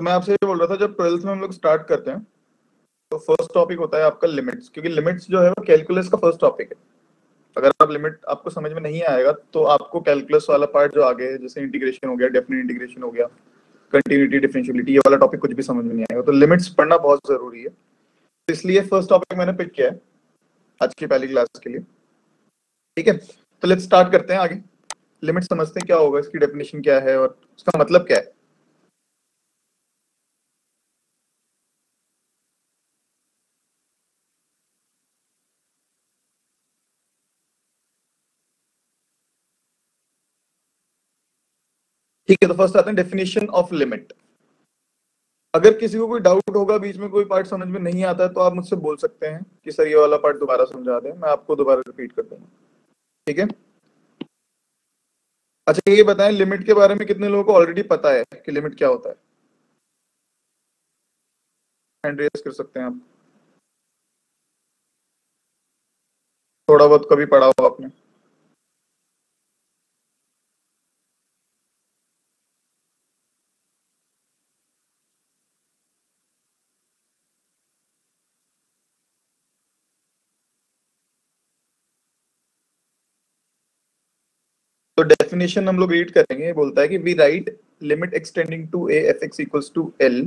तो मैं आपसे ये बोल रहा था, जब ट्वेल्थ में हम लोग स्टार्ट करते हैं तो फ़र्स्ट टॉपिक होता है आपका लिमिट्स क्योंकि लिमिट्स जो है वो कैलकुलस का फ़र्स्ट टॉपिक है। अगर आप लिमिट आपको समझ में नहीं आएगा तो आपको कैलकुलस वाला पार्ट जो आगे जैसे इंटीग्रेशन हो गया डेफिनेट इंटीग्रेशन हो गया कंटिन्यूटी डिफरेंशियबिलिटी ये वाला टॉपिक कुछ भी समझ में नहीं आएगा। तो लिमिट्स पढ़ना बहुत ज़रूरी है। तो इसलिए फ़र्स्ट टॉपिक मैंने पिक किया है, आज की पहली क्लास के लिए। ठीक है? तो लेट्स स्टार्ट करते हैं आगे। लिमिट समझते हैं क्या होगा, इसकी डेफिनेशन क्या है और उसका मतलब क्या है। ठीक है तो फ़र्स्ट आते हैं डेफिनेशन ऑफ़ लिमिट अगर किसी को कोई डाउट होगा, बीच में कोई पार्ट समझ में नहीं आता है तो आप मुझसे बोल सकते हैं कि सर, ये वाला पार्ट दोबारा समझा दें, मैं आपको दोबारा रिपीट कर दूँगा। ठीक है? अच्छा ये बताएँ लिमिट के बारे में कितने लोगों को ऑलरेडी पता है कि लिमिट क्या होता है? हैंड रेस कर सकते हैं आप। थोड़ा बहुत कभी पढ़ा हो आपने। तो डेफिनेशन हम लोग रीड करेंगे। बोलता है कि we write limit extending to a f x equals to l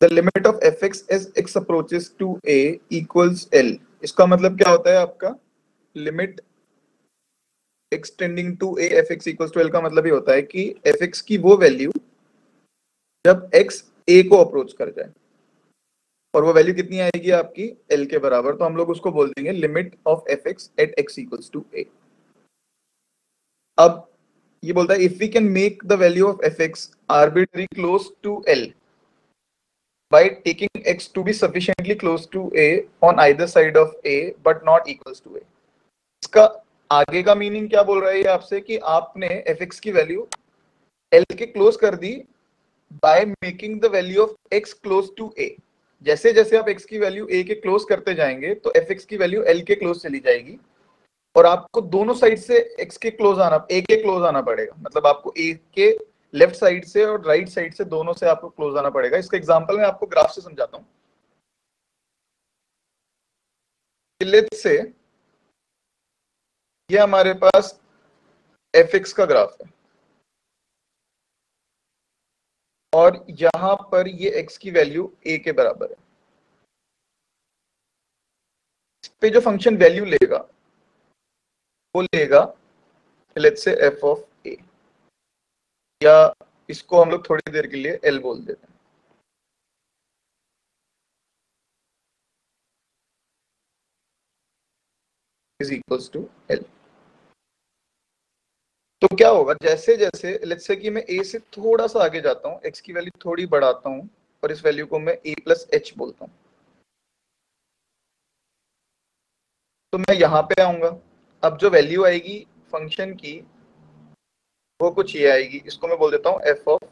the limit of f x as x approaches to a equals l इसका मतलब क्या होता है आपका? Limit extending to a f x equals to l का मतलब ये होता है कि एफ़ एक्स की वो वैल्यू जब एक्स ए को अप्रोच कर जाए। और वो वैल्यू कितनी आएगी आपकी? एल के बराबर। तो हम लोग उसको बोल देंगे limit of f x at x equals to a अब ये बोलता है if we can make the value of f x arbitrary close to l by taking x to be sufficiently close to a on either side of a but not equals to a. इसका आगे का meaning क्या बोल रहा है ये आपसे कि आपने fx की वैल्यू एल के क्लोज कर दी by making the value of x close to a. जैसे जैसे आप एक्स की वैल्यू ए के क्लोज करते जाएँगे तो एफ़ एक्स की वैल्यू एल के क्लोज चली जाएगी। और आपको दोनों साइड से x के क्लोज आना, a के क्लोज आना पड़ेगा। मतलब आपको ए के लेफ़्ट साइड से और राइट right साइड से दोनों से आपको क्लोज आना पड़ेगा। इसका एग्ज़ाम्पल मैं आपको ग्राफ से समझाता हूँ। से ये हमारे पास एफ़ एक्स का ग्राफ है। और यहाँ पर ये x की वैल्यू a के बराबर है। इस पे जो फ़ंक्शन वैल्यू लेगा, वो लेगा let's say f of a या इसको हम लोग थोड़ी देर के लिए l बोल देते हैं। इज़ इक्वल्स टू एल तो क्या होगा, जैसे जैसे लेट्स से कि मैं ए से थोड़ा सा आगे जाता हूँ एक्स की वैल्यू थोड़ी बढ़ाता हूँ और इस वैल्यू को मैं ए प्लस एच बोलता हूँ। तो मैं यहाँ पे आऊँगा। अब जो वैल्यू आएगी फ़ंक्शन की, वो कुछ ये आएगी। इसको मैं बोल देता हूँ f of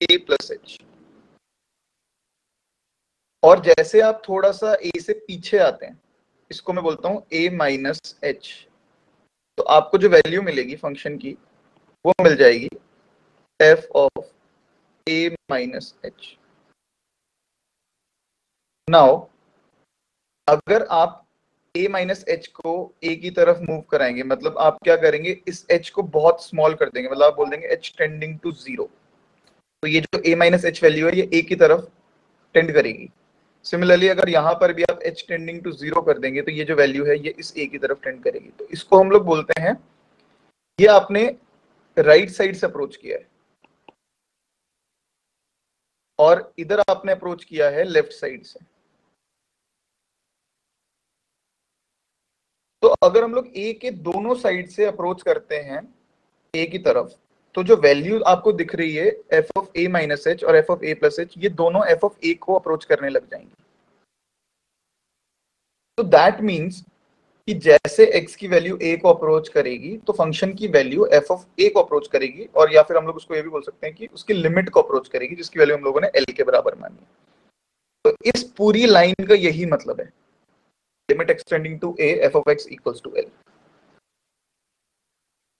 a plus h और जैसे आप थोड़ा सा ए से पीछे आते हैं, इसको मैं बोलता हूँ ए माइनस एच तो आपको जो वैल्यू मिलेगी फ़ंक्शन की, वो मिल जाएगी f of a minus h now अगर आप a माइनस एच को a की तरफ़ मूव कराएँगे मतलब आप क्या करेंगे, इस h को बहुत स्मॉल कर देंगे मतलब आप बोल देंगे h टेंडिंग टू ज़ीरो तो ये जो a माइनस एच वैल्यू है, ये a की तरफ़ टेंड करेगी। सिमिलरली अगर यहाँ पर भी आप एच टेंडिंग टू ज़ीरो कर देंगे तो ये जो वैल्यू है, ये इस ए की तरफ़ टेंड करेगी। तो इसको हम लोग बोलते हैं, ये आपने राइट साइड से अप्रोच किया है। और इधर आपने अप्रोच किया है लेफ़्ट साइड से। तो अगर हम लोग ए के दोनों साइड से अप्रोच करते हैं ए की तरफ़ तो जो वैल्यू आपको दिख रही है f of a minus h और f of a plus h ये दोनों एफ़ ऑफ़ ए को अप्रोच करने लग जाएँगे। तो दैट मीन्स कि जैसे x की वैल्यू a को अप्रोच करेगी तो फ़ंक्शन की वैल्यू f ऑफ़ a को अप्रोच करेगी और या फिर हम लोग उसको ये भी बोल सकते हैं कि उसकी लिमिट को अप्रोच करेगी जिसकी वैल्यू हम लोगों ने l के बराबर मानी तो इस पूरी लाइन का यही मतलब है। Limit extending to a f of x equals to l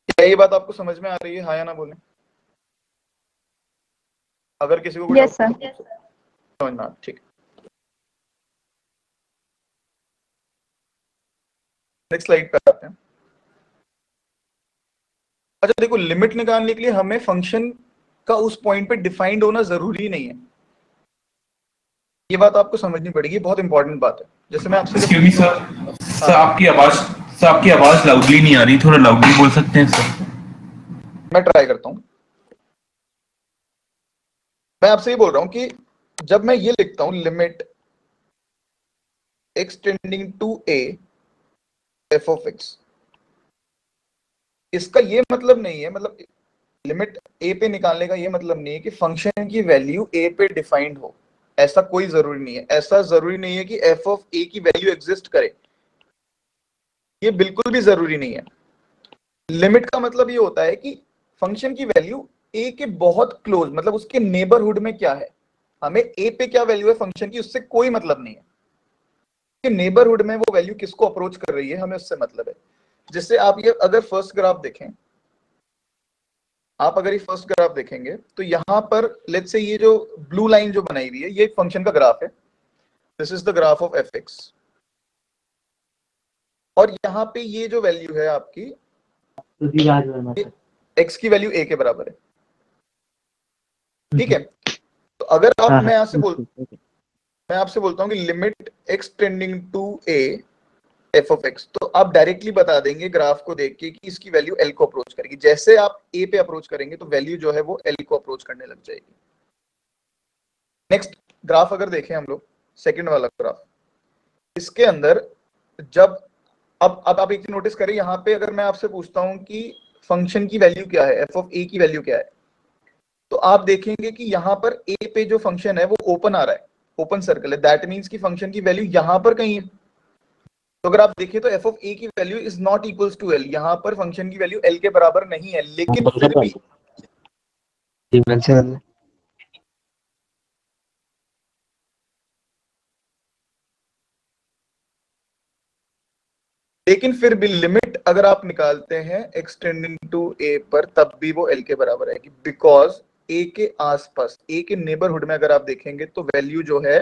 क्या ये बात आपको समझ में आ रही है? हाँ या ना बोले? अगर किसी को यस सर समझ में आ ठीक। नेक्स्ट स्लाइड पे आते हैं। अच्छा देखो लिमिट निकालने के लिए हमें फ़ंक्शन का उस पॉइंट पे डिफाइंड होना ज़रूरी नहीं है। ये बात आपको समझनी पड़ेगी बहुत इंपॉर्टेंट बात है। जैसे मैं आपसे सर सर आपकी आवाज़ सर आपकी आवाज़ लाउडली नहीं आ रही थोड़ा लाउडली बोल सकते हैं सर मैं ट्राई करता हूँ। मैं आपसे ये बोल रहा हूँ कि जब मैं ये लिखता हूँ limit extending to a f of x इसका ये मतलब नहीं है मतलब लिमिट ए पे निकालने का ये मतलब नहीं है कि फ़ंक्शन की वैल्यू ए पे डिफाइंड हो। ऐसा कोई ज़रूरी नहीं है। ऐसा ज़रूरी नहीं है कि एफ़ ऑफ़ ए की वैल्यू एग्जिस्ट करे। ये बिल्कुल भी ज़रूरी नहीं है। लिमिट का मतलब ये होता है कि फ़ंक्शन की वैल्यू ए के बहुत क्लोज मतलब उसके नेबरहुड में क्या है? हमें ए पे क्या वैल्यू है? फ़ंक्शन की उससे कोई मतलब नहीं है। नेबरहुड में वो वैल्यू किसको अप्रोच कर रही है हमें उससे मतलब है। जिससे आप ये अगर फ़र्स्ट ग्राफ देखें आप अगर ये फ़र्स्ट ग्राफ देखेंगे तो यहाँ पर लेट से ये जो ब्लू लाइन जो बनाई हुई है ये फ़ंक्शन का ग्राफ है। This is the graph of f x और यहाँ पे ये जो वैल्यू है आपकी एक्स की वैल्यू ए के बराबर है। ठीक है? तो अगर आप हाँ, मैं यहाँ से हाँ, बोल मैं आपसे बोलता हूँ कि limit extending to a f of x तो आप डायरेक्टली बता देंगे ग्राफ को देख के कि इसकी वैल्यू एल को अप्रोच करेगी। जैसे आप ए पे अप्रोच करेंगे तो वैल्यू जो है वो एल को अप्रोच करने लग जाएगी। नेक्स्ट ग्राफ अगर देखें हम लोग सेकंड वाला ग्राफ इसके अंदर जब, अब अब आप एक चीज़ नोटिस करें, यहाँ पे अगर मैं आपसे पूछता हूँ कि फ़ंक्शन की वैल्यू क्या है एफ़ ऑफ़ ए की वैल्यू क्या है तो आप देखेंगे कि यहाँ पर ए पे जो फ़ंक्शन है वो ओपन आ रहा है। ओपन सर्कल है। दैट मीन्स की फ़ंक्शन की वैल्यू यहाँ पर कहीं है। तो अगर आप देखें तो एफ़ ऑफ़ ए की value is not equals to l यहाँ पर फ़ंक्शन की वैल्यू एल के बराबर नहीं है लेकिन फिर भी लेकिन फिर भी लिमिट अगर आप निकालते हैं एक्सटेंडिंग टू ए पर तब भी वो एल के बराबर आएगी। बिकॉज़ ए के आसपास ए के नेबरहुड में अगर आप देखेंगे तो वैल्यू जो है,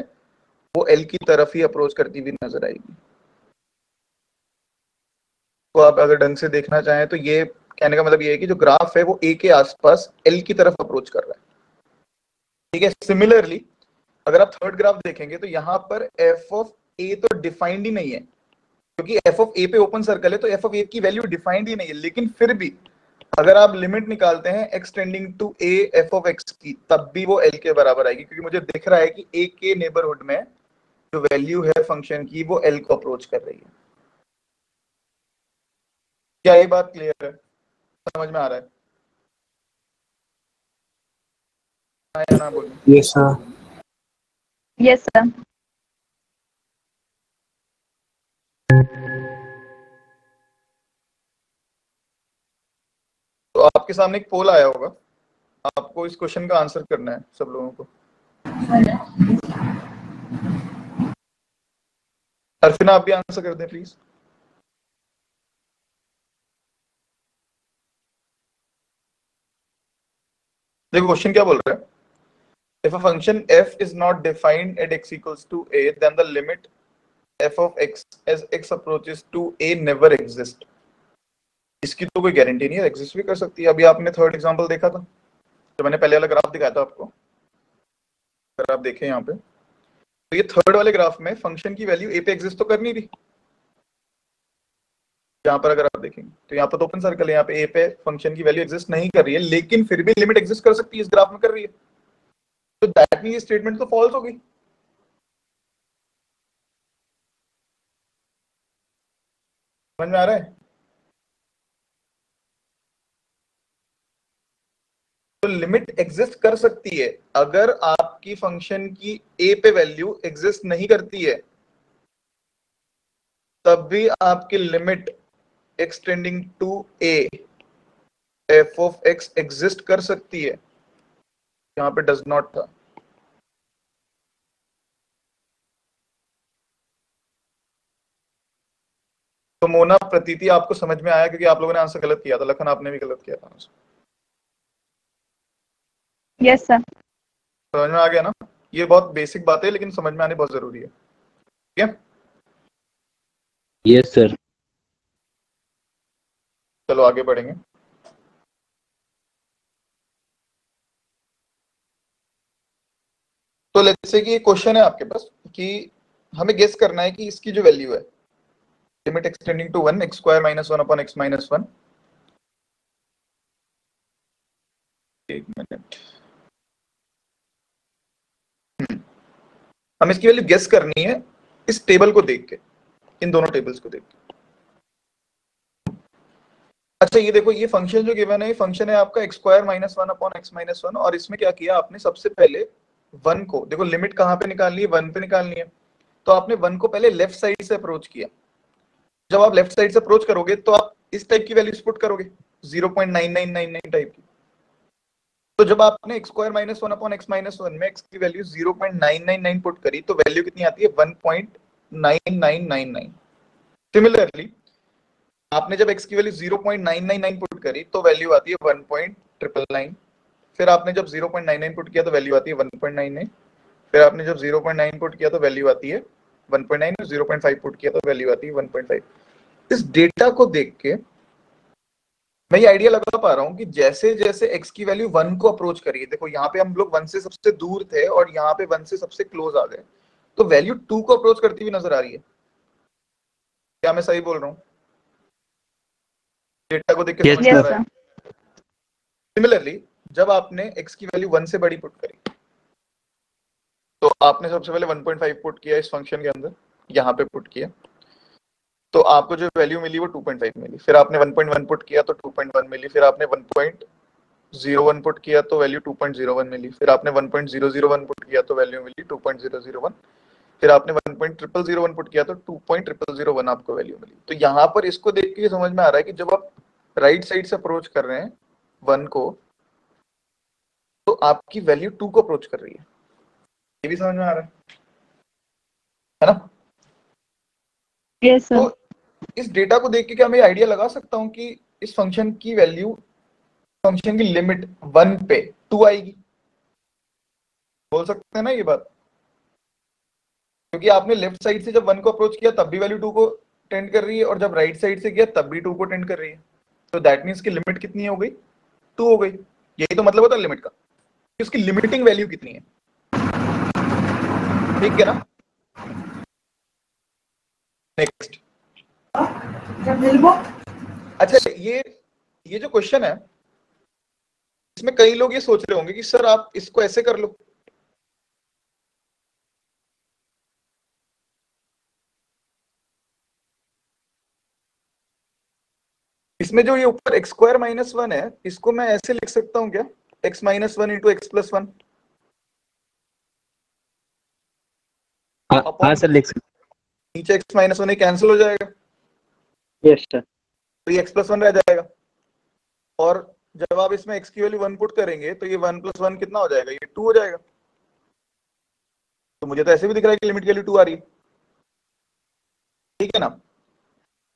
वो एल की तरफ़ ही अप्रोच करती हुई नज़र आएगी। तो आप अगर ढंग से देखना चाहें तो ये कहने का मतलब ये है कि जो ग्राफ है वो ए के आसपास एल की तरफ़ अप्रोच कर रहा है। ठीक है सिमिलरली अगर आप थर्ड ग्राफ देखेंगे तो यहाँ पर एफ़ ऑफ़ ए तो डिफाइंड ही नहीं है। क्योंकि एफ़ ऑफ़ ए पे ओपन सर्कल है तो एफ़ ऑफ़ ए की वैल्यू डिफाइंड ही नहीं है। लेकिन फिर भी अगर आप लिमिट निकालते हैं extending to a f of x की तब भी वो एल के बराबर आएगी क्योंकि मुझे दिख रहा है कि ए के नेबरहुड में जो वैल्यू है फ़ंक्शन की वो एल को अप्रोच कर रही है। क्या ये बात क्लियर है? समझ में आ रहा है? यस सर यस सर आपके सामने एक पोल आया होगा आपको इस क्वेश्चन का आंसर करना है सब लोगों को अर्फिना आप भी आंसर कर दें प्लीज़ देखो क्वेश्चन क्या बोल रहा है if a function f is not defined at x equals to a then the limit f of x as x approaches to a never exist इसकी तो कोई गारंटी नहीं है एग्जिस्ट भी कर सकती है। अभी आपने थर्ड एग्जांपल देखा था? जो मैंने पहले वाला ग्राफ दिखाया था आपको, अगर आप देखें यहाँ पे तो ये थर्ड वाले ग्राफ में फ़ंक्शन की वैल्यू ए पे एग्जिस्ट तो कर नहीं रही। यहाँ पर अगर आप देखेंगे तो यहाँ पर तो ओपन सर्कल है, यहाँ पे ए पे फ़ंक्शन की वैल्यू एग्जिस्ट नहीं कर रही है, लेकिन फिर भी लिमिट एग्जिस्ट कर सकती है इस ग्राफ में कर रही है। तो दैट मीन स्टेटमेंट तो फॉल्स हो गई। समझ में आ रहा है? तो लिमिट एग्जिस्ट कर सकती है। अगर आपकी फ़ंक्शन की ए पे वैल्यू एग्जिस्ट नहीं करती है, तब भी आपकी limit extending to a f of x exist कर सकती है। यहाँ पे डज नॉट था। तो मोना, प्रतीति, आपको समझ में आया क्योंकि आप लोगों ने आंसर गलत किया था। लखन, आपने भी गलत किया था। आंसर यस सर समझ में आ गया ना? ये बहुत बेसिक बात है लेकिन समझ में आनी बहुत ज़रूरी है। ठीक है? यस सर चलो आगे बढ़ेंगे। तो लेट्स से कि ये क्वेश्चन है आपके पास कि हमें गेस करना है कि इसकी जो वैल्यू है limit extending to one x square minus one upon x minus one एक मिनट हम इसकी वैल्यू गेस करनी है इस टेबल को देख के, इन दोनों टेबल्स को देख के। अच्छा ये देखो, ये फ़ंक्शन जो गिवन है, ये फ़ंक्शन है आपका x square minus one upon x minus one और इसमें क्या किया आपने सबसे पहले वन को, देखो लिमिट कहाँ पे निकालनी है? वन पे निकालनी है। तो आपने वन को पहले लेफ़्ट साइड से अप्रोच किया। जब आप लेफ़्ट साइड से अप्रोच करोगे तो आप इस टाइप की वैल्यूज़ पुट करोगे zero point nine nine nine nine type की। तो जब आपने x square minus one upon x minus one में एक्स की value zero point nine nine nine put करी तो वैल्यू कितनी आती है? One point nine nine nine nine similarly आपने जब x की वैल्यू 0.999 पुट करी तो वैल्यू आती है 1.999 फिर आपने जब 0.99 पुट किया तो वैल्यू आती है 1.99 फिर आपने जब 0.9 पुट किया तो वैल्यू आती है 1.9 0.5 पुट किया तो वैल्यू आती है 1.5 इस डेटा को देख के मैं ये आइडिया लगा पा रहा हूँ कि जैसे जैसे x की वैल्यू 1 को अप्रोच करिए देखो यहाँ पे हम लोग 1 से सबसे दूर थे और यहाँ पे 1 से सबसे क्लोज आ गए। तो वैल्यू 2 को अप्रोच करती हुई नज़र आ रही है। क्या मैं सही बोल रहा हूँ? डेटा को देख के Yes, रहा है? सिमिलरली जब आपने x की वैल्यू वन से बड़ी पुट करी तो आपने सबसे पहले 1.5 पुट किया इस फ़ंक्शन के अंदर यहाँ पे पुट किया। तो आपको जो वैल्यू मिली वो 2.5 मिली। फिर आपने 1.1 पुट किया तो 2.1 मिली। फिर आपने 1.01 पुट किया तो वैल्यू 2.01 मिली। फिर आपने 1.001 पुट किया तो वैल्यू मिली 2.001 फिर आपने 1.001 पुट किया तो 2.001 आपको वैल्यू मिली। तो यहाँ पर इसको देख के समझ में आ रहा है कि जब आप राइट साइड से अप्रोच कर रहे हैं वन को तो आपकी वैल्यू टू को अप्रोच कर रही है। ये भी समझ में आ रहा है। है ना? यस सर तो इस डेटा को देख के क्या मैं आइडिया लगा सकता हूँ कि इस फ़ंक्शन की वैल्यू फ़ंक्शन की लिमिट वन पे टू आएगी? बोल सकते हैं ना ये बात? क्योंकि आपने लेफ़्ट साइड से जब वन को अप्रोच किया, तब भी वैल्यू टू को टेंड कर रही है और जब राइट right साइड से किया, तब भी टू को टेंड कर रही है। तो दैट मीन्स की लिमिट कितनी हो गई? टू हो गई। यही तो मतलब होता है लिमिट का। उसकी लिमिटिंग वैल्यू कितनी है? ठीक है ना? नेक्स्ट अच्छा ये ये जो क्वेश्चन है इसमें कई लोग ये सोच रहे होंगे कि सर आप इसको ऐसे कर लो। इसमें जो ये ऊपर एक्स स्क्वायर माइनस वन है इसको मैं ऐसे लिख सकता हूँ क्या? X minus one into x plus one हाँ हाँ सर लिख सकते नीचे एक्स माइनस वन कैंसिल हो जाएगा। सर तो ये एक्स प्लस वन रह जाएगा। और जब आप इसमें एक्स की वैल्यू वन पुट करेंगे तो ये वन प्लस वन कितना हो जाएगा? ये टू हो जाएगा। तो मुझे तो ऐसे भी दिख रहा है कि लिमिट की वैल्यू टू आ रही है। ठीक है ना?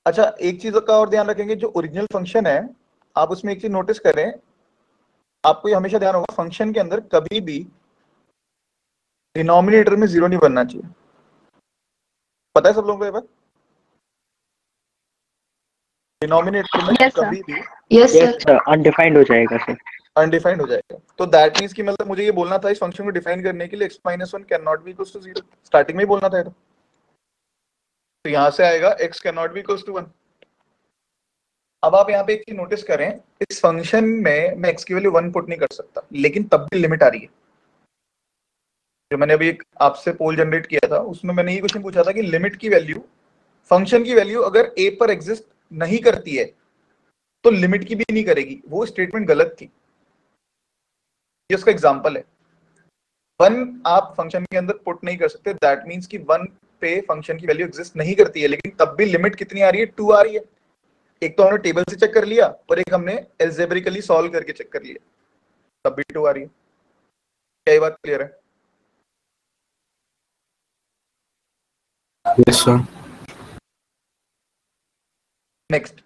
अच्छा एक चीज़ का और ध्यान रखेंगे, जो ओरिजिनल फ़ंक्शन है, आप उसमें एक चीज़ नोटिस करें। आपको ये हमेशा ध्यान होगा फ़ंक्शन के अंदर कभी भी डिनोमिनेटर में ज़ीरो नहीं बनना चाहिए। पता है सब लोगों को ये बात? डिनोमिनेटर में Yes, कभी भी yes yes sir sir undefined हो जाएगा सर अनडिफाइंड हो जाएगा। तो दैट मीन्स कि मतलब मुझे ये बोलना था इस फ़ंक्शन को डिफाइन करने के लिए x minus one can not be equals to zero starting में ही बोलना था तो। तो यहाँ से आएगा x can not be equals to one अब आप यहाँ पे एक चीज़ नोटिस करें इस फ़ंक्शन में मैं x की वैल्यू वन पुट नहीं कर सकता लेकिन तब भी लिमिट आ रही है। जो मैंने अभी एक आपसे पोल जनरेट किया था उसमें मैंने ये क्वेश्चन पूछा था कि लिमिट की वैल्यू फ़ंक्शन की वैल्यू अगर a पर एग्जिस्ट नहीं करती है तो लिमिट की भी नहीं करेगी। वो स्टेटमेंट गलत थी। ये उसका एग्ज़ाम्पल है। वन आप फ़ंक्शन के अंदर पुट नहीं कर सकते। दैट मीन्स कि वन पे फ़ंक्शन की वैल्यू एग्जिस्ट नहीं करती है, लेकिन तब भी लिमिट कितनी आ रही है? टू आ रही है। एक तो हमने टेबल से चेक कर लिया, और एक हमने एल्जेब्रिकली सॉल्व करके चेक कर लिया। तब भी टू आ रही है। क्या ये बात क्लियर है? यस सर नेक्स्ट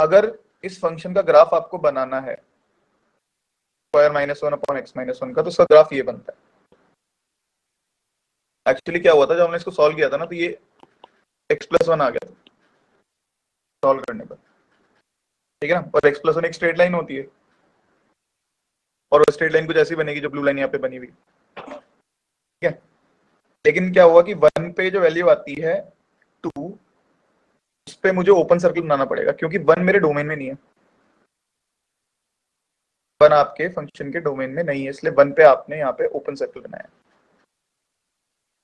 अगर इस फ़ंक्शन का ग्राफ आपको बनाना है square minus one upon x minus one का तो उसका ग्राफ ये बनता है। एक्चुअली क्या हुआ था, जब हमने इसको सॉल्व किया था ना तो ये एक्स प्लस वन आ गया था। सॉल्व करने पर। ठीक है ना? और एक्स प्लस वन एक स्ट्रेट लाइन होती है। और स्ट्रेट लाइन कुछ ऐसी बनेगी जो ब्लू लाइन यहाँ पे बनी हुई। ठीक है? लेकिन क्या हुआ कि वन पे जो वैल्यू आती है टू उस पे मुझे ओपन सर्कल बनाना पड़ेगा, क्योंकि वन मेरे डोमेन में नहीं है। वन आपके फ़ंक्शन के डोमेन में नहीं है, इसलिए वन पे आपने यहाँ पे ओपन सर्कल बनाया।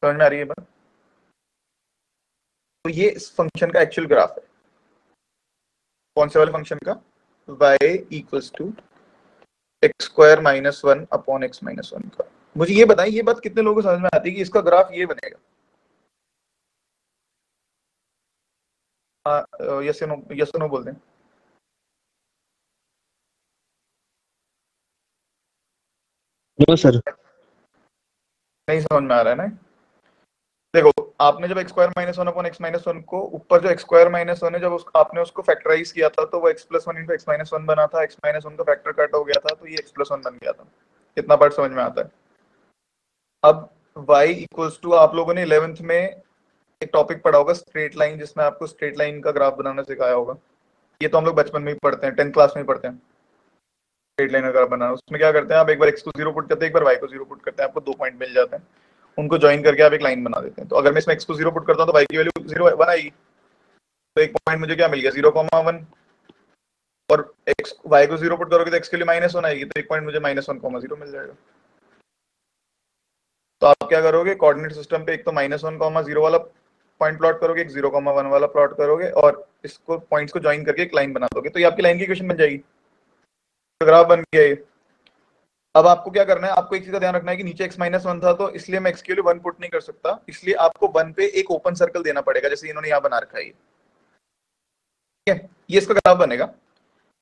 समझ में आ रही है बात? तो ये इस फ़ंक्शन का एक्चुअल ग्राफ है। कौन से वाले फ़ंक्शन का? y equals to x square minus one upon x minus one का। मुझे ये बताएँ, ये बात कितने लोगों को समझ में आती है कि इसका ग्राफ ये बनेगा? यस नो यस नो बोल दें नो सर नहीं समझ में आ रहा है ना? देखो आपने जब x square minus one upon x minus one को ऊपर जो एक्स स्क्वायर माइनस वन है जब उसको आपने उसको फैक्टराइज किया था तो वो x plus one into x minus one बना था एक्स माइनस वन का फैक्टर कट हो गया था तो ये एक्स प्लस वन बन गया था। इतना पार्ट समझ में आता है। अब y इक्वल्स टू आप लोगों ने इलेवेंथ में एक टॉपिक पढ़ा होगा स्ट्रेट लाइन जिसमें आपको स्ट्रेट लाइन का ग्राफ बनाना सिखाया होगा। ये तो हम लोग बचपन में ही पढ़ते हैं टेंथ क्लास में ही पढ़ते हैं। स्ट्रेट लाइन का ग्राफ बनाना। उसमें क्या करते हैं, आप एक बार एक्स को ज़ीरो पुट करते हैं, एक बार वाई को ज़ीरो पुट करते हैं, आपको दो पॉइंट मिल जाते हैं। उनको ज्वाइन करके आप एक लाइन बना देते हैं। तो अगर मैं इसमें एक्स को ज़ीरो पुट करता हूँ तो वाई की वैल्यू ज़ीरो वन आएगी तो एक पॉइंट मुझे क्या मिल गया ज़ीरो कॉमा वन और एक्स वाई को ज़ीरो पुट करोगे तो एक्स के लिए माइनस वन आएगी तो एक पॉइंट मुझे माइनस वन कॉमा ज़ीरो मिल जाएगा। तो आप क्या करोगे कोऑर्डिनेट सिस्टम पे एक तो माइनस वन कॉमा ज़ीरो वाला पॉइंट प्लॉट करोगे, एक ज़ीरो कॉमा वन वाला प्लॉट करोगे और इसको पॉइंट्स को ज्वाइन करके एक लाइन बना दोगे तो ये आपकी लाइन की इक्वेशन बन जाएगी। ग्राफ बन गया ये। अब आपको क्या करना है, आपको एक चीज़ का ध्यान रखना है कि नीचे x माइनस वन था तो इसलिए मैं x के लिए वन पुट नहीं कर सकता, इसलिए आपको वन पे एक ओपन सर्कल देना पड़ेगा, जैसे इन्होंने यहाँ बना रखा है ठीक है? ये इसका ग्राफ बनेगा।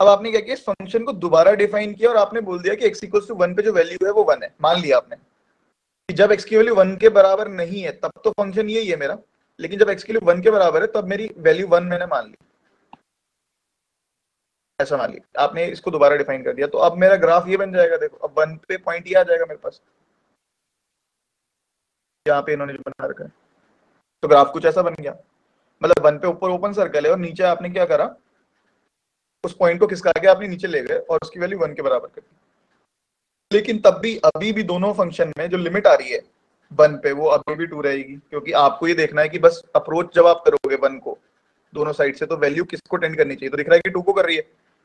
अब आपने क्या किया, इस फ़ंक्शन को दोबारा डिफाइन किया और आपने बोल दिया कि x इक्वल्स टू वन पे जो वैल्यू है वो वन है। मान लिया आपने कि जब x की वैल्यू वन के बराबर नहीं है, तब तो फ़ंक्शन यही है मेरा। लेकिन जब x की वैल्यू वन के बराबर है, तब मेरी वैल्यू वन मैंने मान ली। ऐसा मान लिया आपने इसको दोबारा डिफाइन कर दिया। तो अब मेरा ग्राफ ये बन जाएगा, देखो, अब वन पे पॉइंट ये आ जाएगा मेरे पास। यहाँ पे इन्होंने जो बना रखा है। तो ग्राफ कुछ ऐसा बन गया। मतलब वन पे ऊपर ओपन सर्कल है और नीचे आपने क्या करा? उस पॉइंट को खिसका के आपने नीचे ले गए और उसकी वैल्यू वन के बराबर कर दी। लेकिन तब भी, अभी भी दोनों फ़ंक्शन में जो लिमिट आ रही है वन पे, वो अभी भी टू रहेगी, क्योंकि आपको ये देखना है कि बस अप्रोच जब आप करोगे वन को, दोनों साइड से तो वैल्यू किसको टेंड करनी चाहिए? तो दिख रहा है कि टू को कर रही है।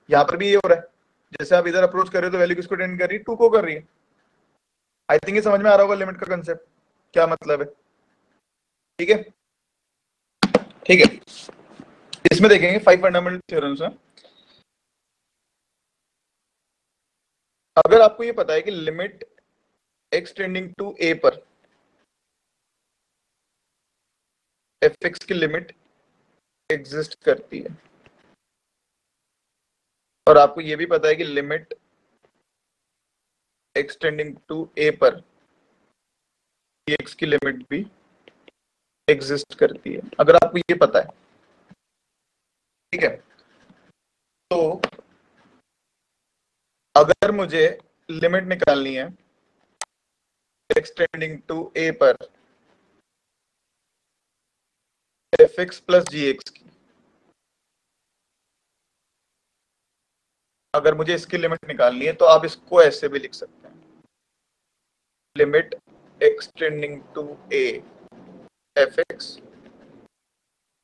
यहाँ पर भी ये हो रहा है। जैसे आप इधर अप्रोच कर रहे हो तो वैल्यू किसको टेंड कर रही है? टू को कर रही है। आई थिंक ये समझ में आ रहा होगा लिमिट का कंसेप्ट क्या मतलब है? ठीक है? ठीक है। इसमें देखेंगे फाइव फंडामेंटल थ्योरम्स हैं। अगर आपको ये पता है कि लिमिट एक्सटेंडिंग टू ए पर एफ़ एक्स की लिमिट एग्जिस्ट करती है। और आपको ये भी पता है कि लिमिट एक्सटेंडिंग टू ए पर एक्स की लिमिट भी एग्जिस्ट करती है। अगर आपको ये पता है, ठीक है? तो अगर मुझे लिमिट निकालनी है एक्सटेंडिंग टू ए पर f x plus g x की। अगर मुझे इसकी लिमिट निकालनी है तो आप इसको ऐसे भी लिख सकते हैं। Limit x tending to a f x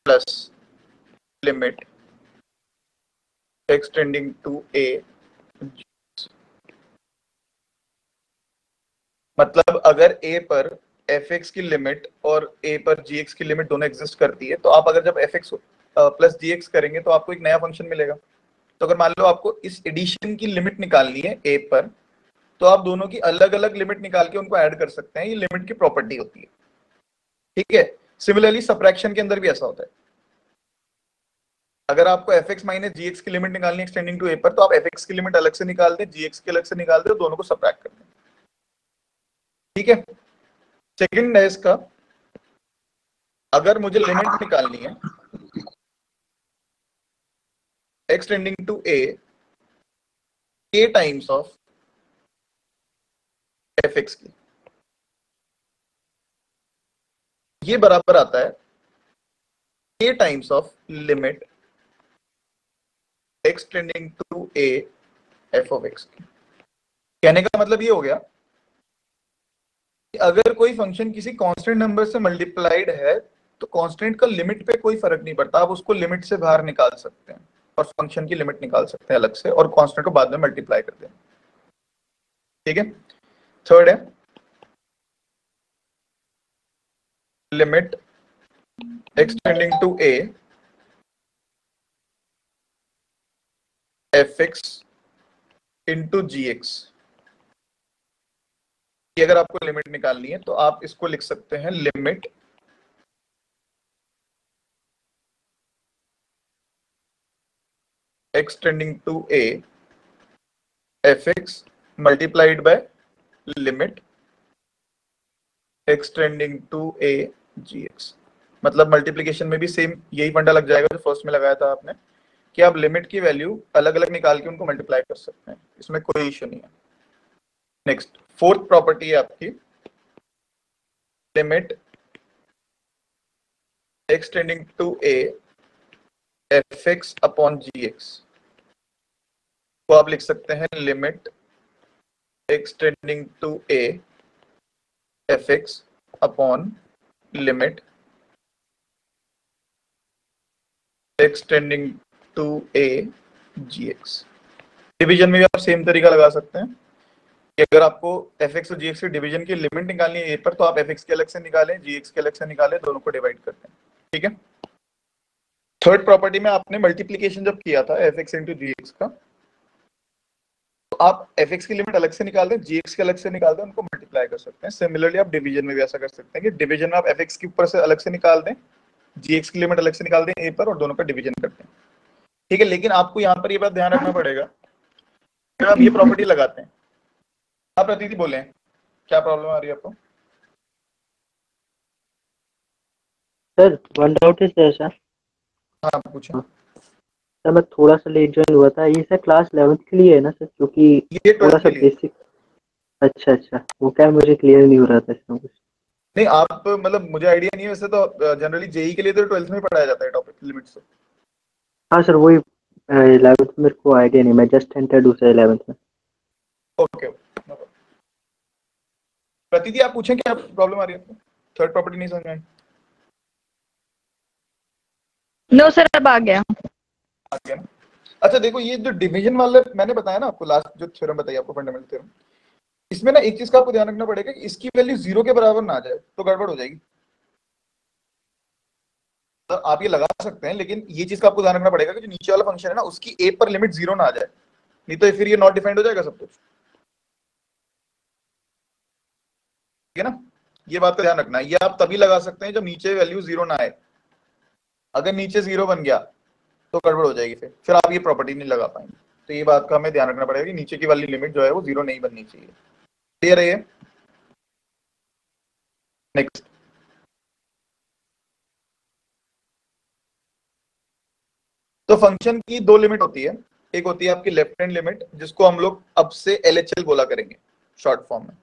plus limit x tending to a मतलब अगर ए पर एफ़ एक्स की लिमिट और ए पर जी एक्स की लिमिट दोनों एग्जिस्ट करती है तो आप अगर जब f x plus g x करेंगे तो आपको एक नया फ़ंक्शन मिलेगा। तो अगर मान लो आपको इस एडिशन की लिमिट निकालनी है ए पर तो आप दोनों की अलग अलग लिमिट निकाल के उनको ऐड कर सकते हैं। ये लिमिट की प्रॉपर्टी होती है। ठीक है? सिमिलरली सब्ट्रैक्शन के अंदर भी ऐसा होता है। अगर आपको f x minus g x की लिमिट निकालनी एक्सटेंडिंग टू ए पर तो आप एफ़ एक्स की लिमिट अलग से निकाल दें जी एक्स की अलग से निकाल दें, दोनों को सब्ट्रैक्ट कर दें। ठीक है? सेकंड है इसका। अगर मुझे लिमिट निकालनी है, x tending to a, k times of f x की। ये बराबर आता है k times of limit x tending to a f of x की। कहने का मतलब ये हो गया कि अगर कोई फ़ंक्शन किसी कांस्टेंट नंबर से मल्टीप्लाइड है तो कांस्टेंट का लिमिट पे कोई फ़र्क नहीं पड़ता। आप उसको लिमिट से बाहर निकाल सकते हैं और फ़ंक्शन की लिमिट निकाल सकते हैं अलग से और कांस्टेंट को बाद में मल्टीप्लाई कर दें। ठीक है? थर्ड है limit x tending to a f x into g x अगर आपको लिमिट निकालनी है तो आप इसको लिख सकते हैं limit. X tending to a, fx multiplied by limit. X to a g x मतलब मल्टीप्लीकेशन में भी सेम यही फंडा लग जाएगा जो फ़र्स्ट में लगाया था आपने, कि आप लिमिट की वैल्यू अलग अलग निकाल के उनको मल्टीप्लाई कर सकते हैं। इसमें कोई इशू नहीं है। नेक्स्ट फोर्थ प्रॉपर्टी है आपकी। Limit x to a f x upon g x को आप लिख सकते हैं limit x tending to f x upon limit x tending to g x division में भी आप सेम तरीका लगा सकते हैं। कि अगर आपको एफ़ एक्स और gx की डिवीज़न की लिमिट निकालनी है ए पर तो आप एफ़ एक्स के अलग से निकालें जीएक्स के अलग से निकालें, दोनों को डिवाइड करते हैं ठीक है? थर्ड प्रॉपर्टी में आपने मल्टीप्लीकेशन जब किया था f x into g x का तो आप एफ़ एक्स की लिमिट अलग से निकाल दें जीएक्स के अलग से निकाल दें, उनको मल्टीप्लाई कर सकते हैं। सिमिलरली आप डिवीज़न में भी ऐसा कर सकते हैं कि डिवीज़न में आप एफ़ एक्स के ऊपर से अलग से निकाल दें जीएक्स की लिमिट अलग से निकाल दें ए पर और दोनों का डिवीज़न करते हैं ठीक है? लेकिन आपको यहाँ पर ये बात ध्यान रखना पड़ेगा। जब आप ये प्रॉपर्टी लगाते हैं आप प्रतीति बोले। क्या प्रॉब्लम आ रही है आपको? Sir one doubt is there sir हाँ पूछो। सर मैं थोड़ा सा लेट ज्वाइन हुआ था। ये सर क्लास 11th के लिए है ना सर क्योंकि ये थोड़ा सा बेसिक अच्छा अच्छा। वो क्या मुझे क्लियर नहीं हो रहा था इसमें कुछ नहीं आप मतलब मुझे आइडिया नहीं है वैसे तो जनरली जेई के लिए तो ट्वेल्थ में पढ़ाया जाता है टॉपिक लिमिट से हाँ सर वही इलेवेंथ मेरे को आइडिया नहीं। मैं जस्ट एंटर्ड हूँ सर इलेवेंथ में। ओके प्रतीति आप पूछें क्या प्रॉब्लम आ रही है आपको? थर्ड प्रॉपर्टी नहीं समझ में आई। नो सर अब आ गया। आ गया। ना अच्छा देखो ये जो डिवीज़न वाले मैंने बताया ना आपको लास्ट जो थ्योरम बताई आपको फंडामेंटल थ्योरम इसमें ना एक चीज़ का आपको ध्यान रखना पड़ेगा कि इसकी वैल्यू ज़ीरो के बराबर ना आ जाए तो गड़बड़ हो जाएगी। तो आप ये लगा सकते हैं लेकिन ये चीज़ का आपको ध्यान रखना पड़ेगा कि जो नीचे वाला फ़ंक्शन है ना उसकी ए पर लिमिट ज़ीरो ना आ जाए। नहीं तो फिर ये नॉट डिफाइंड हो जाएगा सब कुछ। है ना? ये बात का ध्यान रखना। ये आप तभी लगा सकते हैं जब नीचे वैल्यू ज़ीरो ना आए। अगर नीचे ज़ीरो बन गया तो गड़बड़ हो जाएगी फिर। फिर आप ये प्रॉपर्टी नहीं लगा पाएँगे। तो ये बात का हमें ध्यान रखना पड़ेगा कि नीचे की वाली लिमिट जो है वो ज़ीरो नहीं बननी चाहिए। क्लियर है नेक्स्ट तो फ़ंक्शन की दो लिमिट होती है। एक होती है आपकी लेफ़्ट हैंड लिमिट जिसको हम लोग अब से एल बोला करेंगे शॉर्ट फॉर्म में।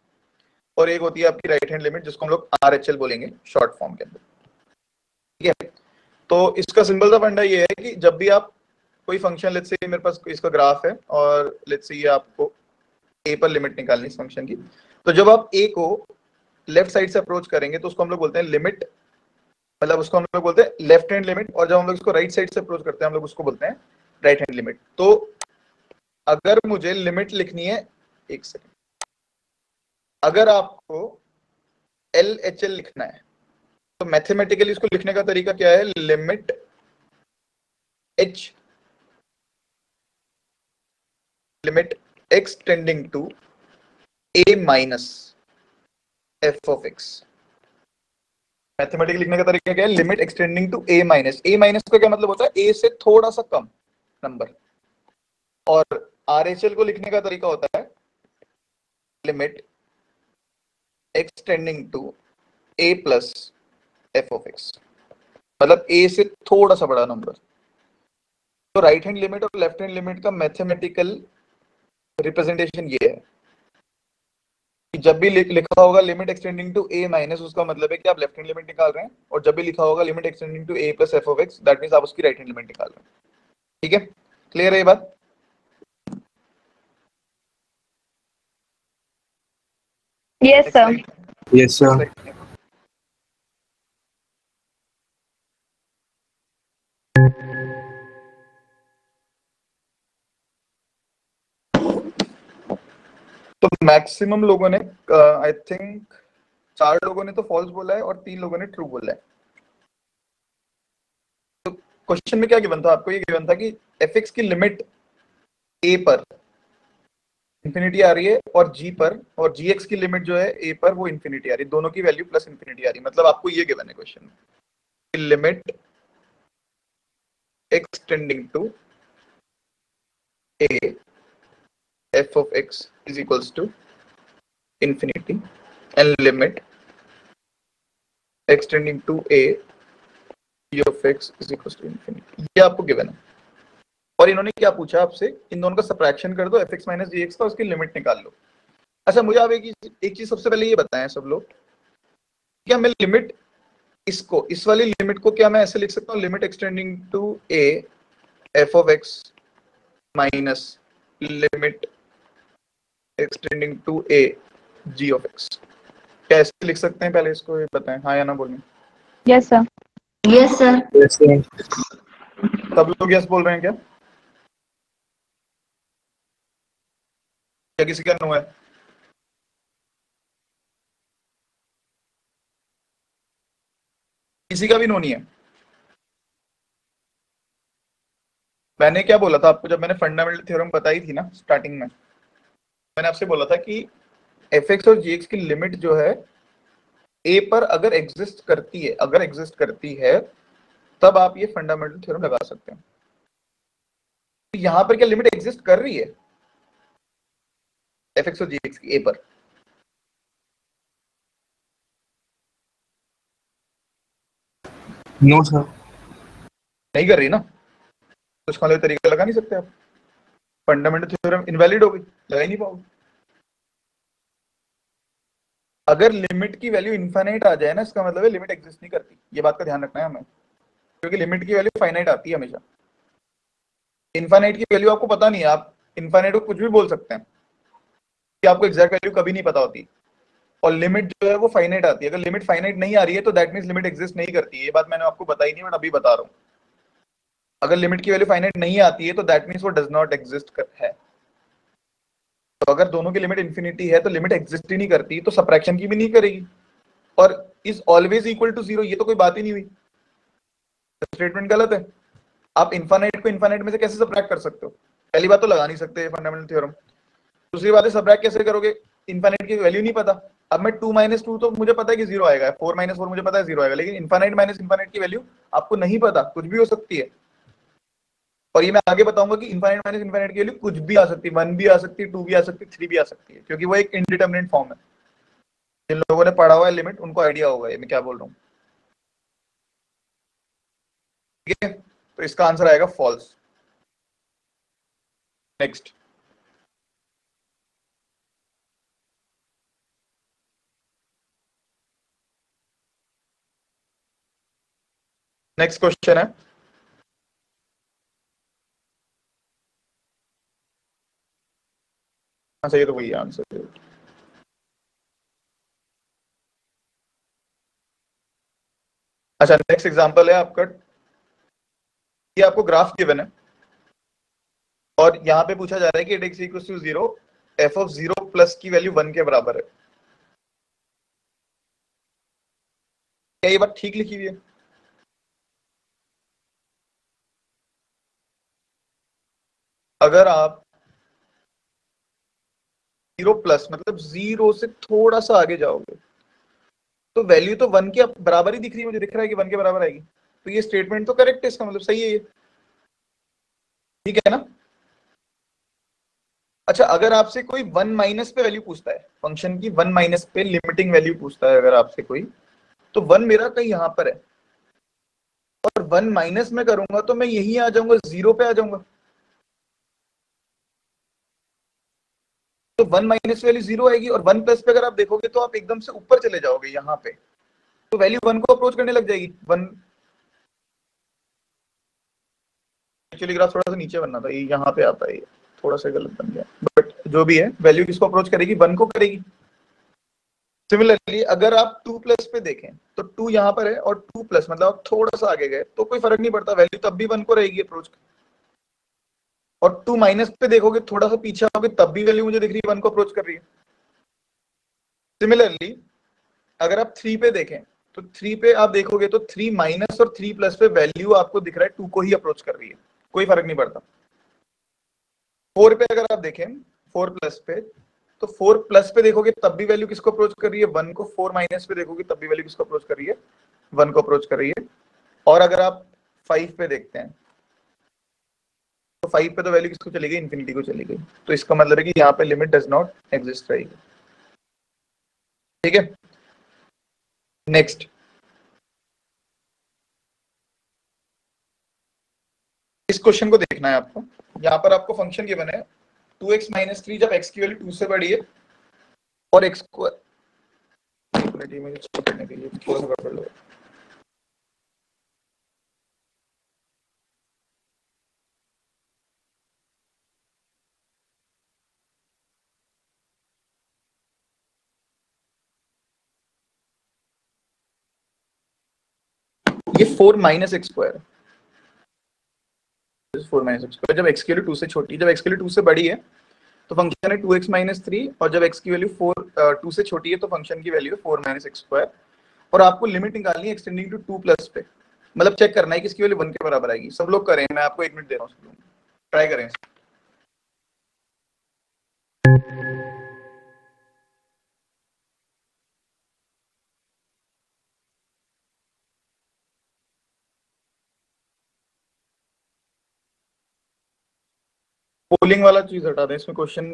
और एक होती है आपकी राइट हैंड लिमिट जिसको हम लोग आरएचएल बोलेंगे शॉर्ट फॉर्म के अंदर। ठीक है? तो इसका सिंपल सा फंडा ये है कि जब भी आप कोई फ़ंक्शन लेट से मेरे पास इसका ग्राफ है और लेट से ये आपको ए पर लिमिट निकालनी इस फ़ंक्शन की तो जब आप ए को लेफ़्ट साइड से अप्रोच करेंगे तो उसको हम लोग बोलते हैं लिमिट मतलब उसको हम लोग बोलते हैं लेफ़्ट हैंड लिमिट और जब हम लोग इसको राइट साइड से अप्रोच करते हैं, हम लोग उसको बोलते हैं राइट हैंड लिमिट तो अगर मुझे लिमिट लिखनी है, एक सेकेंड अगर आपको एल एच एल लिखना है तो मैथमेटिकली इसको लिखने का तरीका क्या है? Limit h limit x tending to a minus f of x mathematically लिखने का तरीका क्या है? Limit x tending to a minus a minus का क्या मतलब होता है? ए से थोड़ा सा कम नंबर और आर एच एल को लिखने का तरीका होता है limit x tending to a plus f of x मतलब ए से थोड़ा सा बड़ा नंबर तो राइट हैंड लिमिट और लेफ़्ट हैंड लिमिट का मैथमेटिकल रिप्रेजेंटेशन ये है. कि जब भी लिखा होगा limit x tending to a minus उसका मतलब है कि आप लेफ़्ट हैंड लिमिट निकाल रहे हैं और जब भी लिखा होगा limit x tending to a plus f of x that means आप उसकी राइट हैंड लिमिट निकाल रहे हैं. ठीक है? क्लियर है ये बात? Yes, sir. Yes, sir. तो मैक्सिमम लोगों ने आई uh, थिंक चार लोगों ने तो फॉल्स बोला है और तीन लोगों ने ट्रू बोला है तो क्वेश्चन में क्या गिवन था आपको ये गिवन था कि एफ़ की लिमिट ए पर इंफिनिटी आ रही है और जी पर, और जी एक्स की लिमिट जो है ए पर वो इंफिनिटी आ रही है। दोनों की वैल्यू प्लस इंफिनिटी आ रही है। मतलब आपको ये गिवन है question limit x tending to a f of x is equals to infinity, and limit extending to a g of x ये आपको गिवन है। और इन्होंने क्या पूछा आपसे इन दोनों का सप्रैक्शन कर दो f x minus g x का उसकी लिमिट निकाल लो अच्छा मुझे आप एक एक चीज़ सबसे पहले ये बताएँ सब लोग क्या मैं लिमिट इसको इस वाली लिमिट को क्या मैं ऐसे लिख सकता हूँ limit x tending to a f of x minus limit x tending to a g of x कैसे लिख सकते हैं पहले इसको ये बताएँ हाँ या ना बोलें. Yes, sir. Yes, sir. सब लोग यस बोल रहे हैं क्या क्या किसी का नो है। किसी का भी नो नहीं है। मैंने क्या बोला था आपको, जब मैंने फंडामेंटल थ्योरम बताई थी ना स्टार्टिंग में, मैंने आपसे बोला था कि एफ़ एक्स और जीएक्स की लिमिट जो है ए पर अगर एग्जिस्ट करती है, अगर एग्जिस्ट करती है, तब आप ये फंडामेंटल थ्योरम लगा सकते हैं। तो यहाँ पर क्या लिमिट एग्जिस्ट कर रही है? एफ़ एक्स और जी एक्स की ए पर। No, sir. नहीं कर रही ना? तो उसका वाले तरीका लगा नहीं सकते आप। फंडामेंटल थ्योरम इनवैलिड हो गई लगा ही नहीं पाओगे। अगर लिमिट की वैल्यू इनफाइनाइट आ जाए ना इसका मतलब है लिमिट एग्जिस्ट नहीं करती। ये बात का ध्यान रखना है हमें। क्योंकि लिमिट की वैल्यू फाइनाइट आती है हमेशा। इनफाइनाइट की वैल्यू आपको पता नहीं है आप इनफाइनाइट को कुछ भी बोल सकते हैं। कि आपको एग्जैक्ट वैल्यू कभी नहीं पता होती। और लिमिट जो है वो फाइनाइट आती है। अगर लिमिट फाइनाइट नहीं आ रही है तो दैट मीन्स लिमिट एग्जिस्ट नहीं करती। ये बात मैंने आपको बताई नहीं बट अभी बता रहा हूँ। अगर लिमिट की वैल्यू फाइनाइट नहीं आती है तो दैट मीन्स वो डज नॉट एग्जिस्ट है। तो अगर दोनों की लिमिट इंफिनिटी है तो लिमिट एग्जिस्ट ही नहीं करती तो सब्ट्रैक्शन की भी नहीं करेगी। और is always equal to zero ये तो कोई बात ही नहीं हुई। स्टेटमेंट गलत है। आप इन्फानाइट को इन्फानाइट में से कैसे सब्ट्रैक्ट कर सकते हो? पहली बात तो लगा नहीं सकते फंडामेंटल थ्योरम दूसरी बात है सब्ट्रैक्ट कैसे करोगे? इन्फानाइट की वैल्यू नहीं पता। अब मैं टू माइनस टू तो मुझे पता है कि ज़ीरो आएगा। फोर माइनस फोर मुझे पता है ज़ीरो आएगा। लेकिन इन्फानाइट माइनस इन्फानाइट की वैल्यू आपको नहीं पता। कुछ भी हो सकती है। और ये मैं आगे बताऊँगा कि इन्फाइनाइट माइनस इन्फाइनाइट की वैल्यू कुछ भी आ सकती है। वन भी आ सकती है टू भी आ सकती है थ्री भी आ सकती है। क्योंकि वो एक इनडिटर्मिनेट फॉर्म है। जिन लोगों ने पढ़ा हुआ है लिमिट उनको आइडिया होगा ये। मैं क्या बोल रहा हूँ? ठीक है? तो इसका आंसर आएगा फॉल्स नेक्स्ट नेक्स्ट क्वेश्चन है अच्छा ये तो वही आंसर अच्छा नेक्स्ट एग्जांपल है आपका। ये आपको ग्राफ गिवन है। और यहाँ पे पूछा जा रहा है कि x equal to zero f of zero plus की वैल्यू वन के बराबर है। क्या ये बात ठीक लिखी हुई है? अगर आप ज़ीरो प्लस मतलब ज़ीरो से थोड़ा सा आगे जाओगे तो वैल्यू तो वन के बराबर ही दिख रही है, मुझे दिख रहा है कि वन के बराबर आएगी। तो ये स्टेटमेंट तो करेक्ट है इसका मतलब सही है ये। ठीक है ना? अच्छा अगर आपसे कोई वन माइनस पे वैल्यू पूछता है फ़ंक्शन की वन माइनस पे लिमिटिंग वैल्यू पूछता है अगर आपसे कोई तो वन मेरा कहीं यहाँ पर है। और वन माइनस में करूँगा तो मैं यही आ जाऊँगा ज़ीरो पे आ जाऊँगा। तो वन माइनस वैल्यू ज़ीरो आएगी और वन प्लस पे अगर आप देखोगे तो आप एकदम से ऊपर चले जाओगे यहाँ पे। तो वैल्यू वन को अप्रोच करने लग जाएगी। वन एक्चुअली ग्राफ थोड़ा सा नीचे बनना था, ये यहाँ पे आता है, थोड़ा सा गलत बन गया। बट जो भी है, वैल्यू किसको अप्रोच करेगी? वन को करेगी। सिमिलरली अगर आप टू प्लस पे देखें तो टू यहाँ पर है और टू प्लस मतलब आप थोड़ा सा आगे गए तो कोई फ़र्क नहीं पड़ता। वैल्यू तब भी वन को रहेगी अप्रोच। और टू माइनस पे देखोगे, थोड़ा सा पीछे आओगे, तब भी वैल्यू मुझे दिख रही है वन को अप्रोच कर रही है। सिमिलरली अगर आप थ्री पे देखें तो थ्री पे आप देखोगे तो थ्री माइनस और थ्री प्लस पे वैल्यू आपको दिख रहा है टू को ही अप्रोच कर रही है। कोई फ़र्क नहीं पड़ता। फोर पे अगर आप देखें फोर प्लस पे तो फोर प्लस पे देखोगे, तब भी वैल्यू किसको अप्रोच कर रही है? वन को फोर माइनस पे देखोगे, तब भी वैल्यू किसको अप्रोच कर रही है? वन को अप्रोच कर रही है। और अगर आप फाइव पे देखते हैं तो फाइव पे तो वैल्यू किसको चली गई? इन्फिनिटी को चली गई। तो इसका मतलब है कि यहाँ पे लिमिट डज नॉट एग्जिस्ट रहेगी ठीक है? नेक्स्ट इस क्वेश्चन को देखना है आपको। यहाँ पर आपको फ़ंक्शन गिवन है। टू एक्स माइनस थ्री जब एक्स की वैल्यू टू से बड़ी है, और एक्स को करने ये four minus x square four minus x square जब एक्स की टू से छोटी, जब एक्स की टू से बड़ी है तो फ़ंक्शन है टू एक्स माइनस थ्री और जब एक्स की वैल्यू फोर टू से छोटी है तो फ़ंक्शन की वैल्यू है फोर माइनस एक्स स्क्वायर और आपको लिमिट निकालनी है एक्सटेंडिंग टू टू प्लस पे। मतलब चेक करना है कि इसकी वैल्यू वन के बराबर आएगी। सब लोग करें, मैं आपको एक मिनट दे रहा हूँ ट्राई करें। पोलिंग वाला चीज़ हटा दें, इसमें क्वेश्चन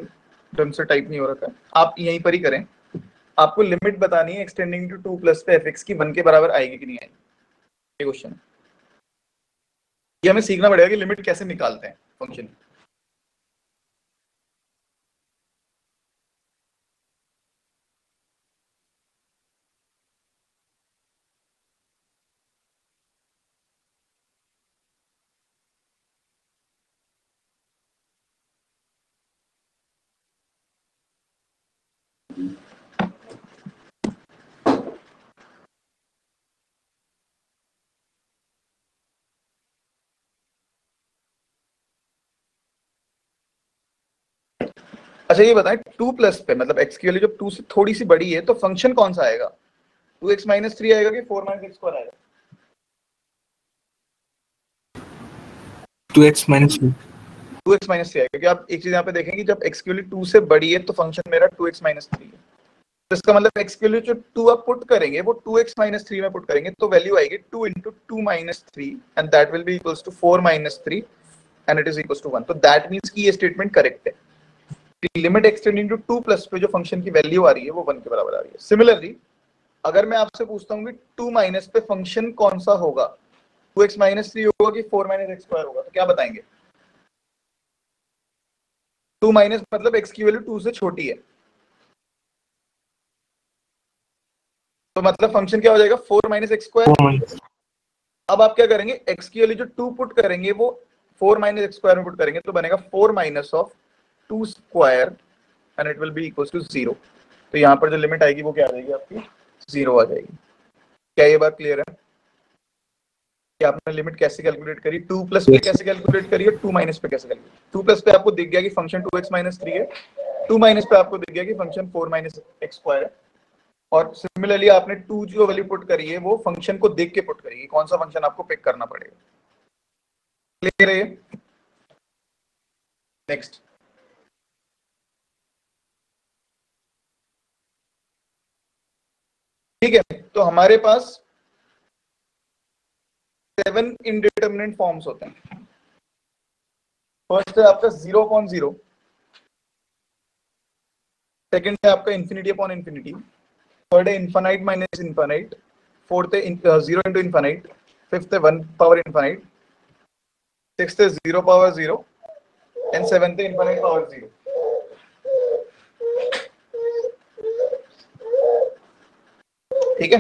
ढंग से टाइप नहीं हो रखा। था आप यहीं पर ही करें। आपको लिमिट बतानी है x tending to two plus पे एफ़ की वन के बराबर आएगी कि नहीं आएगी। ये क्वेश्चन ये हमें सीखना पड़ेगा कि लिमिट कैसे निकालते हैं फ़ंक्शन अच्छा ये बताएँ टू प्लस पे मतलब एक्स की वैल्यू जब टू से थोड़ी सी बड़ी है तो फ़ंक्शन कौन सा आएगा? टू एक्स माइनस थ्री आएगा कि फोर माइनस एक्स स्क्वायर आएगा? Two x minus two x minus three आएगा क्योंकि आप एक चीज़ यहाँ पे देखेंगे जब एक्स की वैल्यू टू से बड़ी है तो फ़ंक्शन मेरा टू एक्स माइनस थ्री है। तो इसका मतलब एक्स की वैल्यू जो टू आप पुट करेंगे वो टू एक्स माइनस थ्री में पुट करेंगे तो वैल्यू आएगी two into two minus three and that will be equals to four minus three and it is equals to one तो दैट मीन्स की ये स्टेटमेंट करेक्ट है। Limit x tending to two plus पे जो function की value आ रही है वो वन के बराबर आ रही है। सिमिलरली अगर मैं आपसे पूछता हूँ कि टू माइनस पे फ़ंक्शन कौन सा होगा टू एक्स माइनस थ्री होगा कि फोर माइनस एक्स स्क्वायर होगा तो क्या बताएँगे? टू माइनस मतलब एक्स की वैल्यू टू से छोटी है। तो मतलब फ़ंक्शन क्या हो जाएगा? फोर माइनस एक्स स्क्वायर अब आप क्या करेंगे? एक्स की वैल्यू जो टू पुट करेंगे वो फोर माइनस एक्स स्क्वायर में पुट करेंगे तो बनेगा four minus of two square and it will be equal to zero. तो यहाँ पर जो लिमिट आएगी वो क्या आ जाएगी आपकी? ज़ीरो आ जाएगी। क्या ये बात क्लियर है? कि आपने लिमिट कैसे कैलकुलेट करी? टू प्लस पे कैसे कैलकुलेट करी और टू माइनस पे कैसे कैलकुलेट टू प्लस पे आपको दिख गया कि function two x minus three है। टू माइनस पे आपको दिख गया कि function four minus x square है। और सिमिलरली आपने टू जो वैल्यू पुट करी है वो फ़ंक्शन को देख के पुट करी है कौन सा फ़ंक्शन आपको पिक करना पड़ेगा। क्लियर है नेक्स्ट ठीक है तो हमारे पास सेवन इनडिटर्मिनेंट फॉर्म्स होते हैं। फ़र्स्ट है आपका ज़ीरो अपॉन ज़ीरो सेकेंड है आपका इंफिनिटी अपॉन इंफिनिटी थर्ड है इन्फानाइट माइनस इन्फानाइट फोर्थ है ज़ीरो इंटू इन्फानाइट फिफ्थ है वन पावर इन्फाइनाइट सिक्स है zero power zero and seventh है इन्फाइनाइट पावर ज़ीरो ठीक है?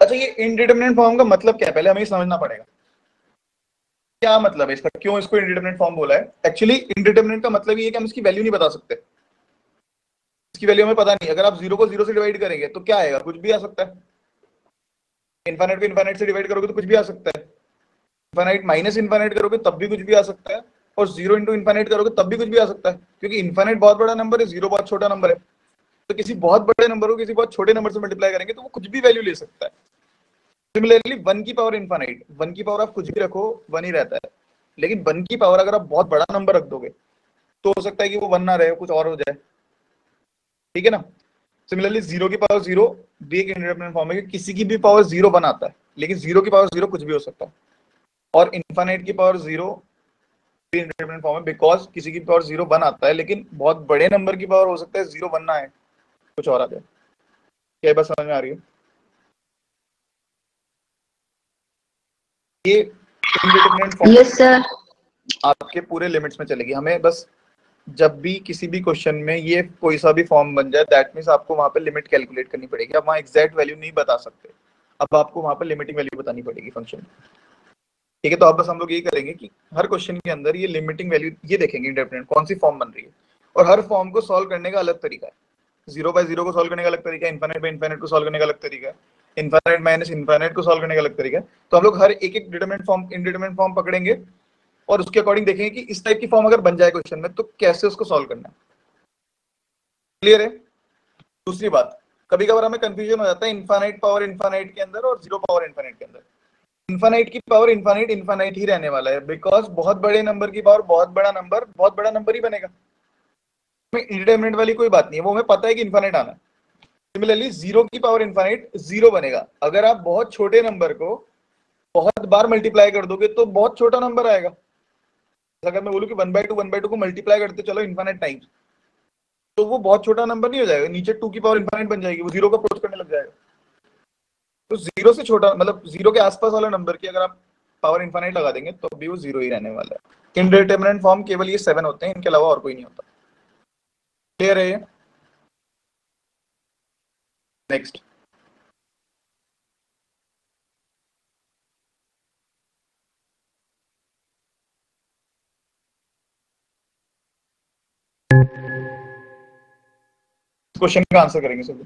अच्छा ये इनडिटर्मिनेट फॉर्म का मतलब क्या है? पहले हमें समझना पड़ेगा। क्या मतलब है इसका? क्यों इसको इनडिटर्मिनेट फॉर्म बोला है? एक्चुअली इनडिटर्मिनेट का मतलब ये कि हम इसकी वैल्यू नहीं बता सकते। इसकी वैल्यू हमें पता नहीं अगर आप ज़ीरो को ज़ीरो से डिवाइड करेंगे तो क्या आएगा? कुछ भी आ सकता है। इन्फाइनाइट को इन्फाइनाइट से डिवाइड करोगे तो कुछ भी आ सकता है। इन्फाइनाइट माइनस इन्फाइनाइट करोगे, तब भी कुछ भी आ सकता है। और ज़ीरो इंटू इन्फाइनाइट करोगे, तब भी कुछ भी आ सकता है। क्योंकि इन्फाइनाइट बहुत बड़ा नंबर है ज़ीरो बहुत छोटा नंबर है। तो किसी बहुत बड़े नंबर को किसी बहुत छोटे नंबर से मल्टीप्लाई करेंगे तो वो कुछ भी वैल्यू ले सकता है। सिमिलरली वन की पावर इन्फाइनाइट वन की पावर आप कुछ भी रखो वन ही रहता है। लेकिन वन की पावर अगर आप बहुत बड़ा नंबर रख दोगे तो हो सकता है कि वो वन ना रहे, कुछ और हो जाए। ठीक है ना? सिमिलरली ज़ीरो की पावर ज़ीरो भी एक इंडिपेंडेंट फॉर्म है कि किसी की भी पावर ज़ीरो वन आता है, लेकिन ज़ीरो की पावर ज़ीरो कुछ भी हो सकता है। और इन्फानाइट की पावर ज़ीरो इंडिपेंडेंट फॉर्म है बिकॉज़ किसी की पावर ज़ीरो वन आता है, लेकिन बहुत बड़े नंबर की पावर हो सकता है ज़ीरो वन ना आए। कुछ और आ जाए। क्या बस समझ में आ रही है? ये फॉर्म आपके पूरे लिमिट्स में चलेगी। हमें बस जब भी किसी भी क्वेश्चन में ये कोई सा भी फॉर्म बन जाए दैट मीन्स आपको वहाँ पे लिमिट कैलकुलेट करनी पड़ेगी। आप वहाँ एग्जैक्ट वैल्यू नहीं बता सकते। अब आपको वहाँ पे लिमिटिंग वैल्यू बतानी पड़ेगी फ़ंक्शन ठीक है तो अब बस हम लोग ये करेंगे कि हर क्वेश्चन के अंदर ये लिमिटिंग वैल्यू ये देखेंगे इंडिपेंडेंट कौन सी फॉर्म बन रही है। और हर फॉर्म को सॉल्व करने का अलग तरीका है। ज़ीरो बाय ज़ीरो को सॉल्व करने का अलग तरीका इन्फाइनाइट बाय इन्फाइनाइट को सॉल्व करने का अलग तरीका इन्फाइनाइट माइनस इन्फाइनाइट को सॉल्व करने का अलग तरीका तो हम लोग हर एक एक डिटरमिनेंट फॉर्म इनडिटरमिनेंट फॉर्म पकड़ेंगे और उसके अकॉर्डिंग देखेंगे कि इस टाइप की फॉर्म अगर बन जाए क्वेश्चन में तो कैसे उसको सॉल्व करना है। क्लियर है? दूसरी बात कभी कभार हमें कंफ्यूजन हो जाता है इन्फानाइट पावर इन्फानाइट के अंदर और ज़ीरो पावर इन्फानाइट के अंदर। इन्फानाइट की पावर इन्फानाइट इन्फानाइट ही रहने वाला है बिकॉज़ बहुत बड़े नंबर की पावर बहुत बड़ा नंबर बहुत बड़ा नंबर ही बनेगा। इंडिटरमिनेट वाली कोई बात नहीं है। वो हमें पता है कि इन्फानाइट आना सिमिलरली ज़ीरो की पावर इन्फानाइट ज़ीरो बनेगा। अगर आप बहुत छोटे नंबर को बहुत बार मल्टीप्लाई कर दोगे तो बहुत छोटा नंबर आएगा। अगर मैं बोलूँ कि one by two one by two को मल्टीप्लाई करते चलो इन्फानेट टाइम्स तो वो बहुत छोटा नंबर नहीं हो जाएगा। नीचे टू की पावर इन्फानेट बन जाएगी। वो ज़ीरो को अप्रोच करने लग जाएगा। तो ज़ीरो से छोटा मतलब ज़ीरो के आसपास वाला नंबर की अगर आप पावर इन्फानेट लगा देंगे तो भी वो ज़ीरो ही रहने वाला है। इनडिटर्मिनेंट फॉर्म केवल ये सेवन होते हैं। इनके अलावा और कोई नहीं होता। क्लियर है नेक्स्ट क्वेश्चन का आंसर करेंगे सभी।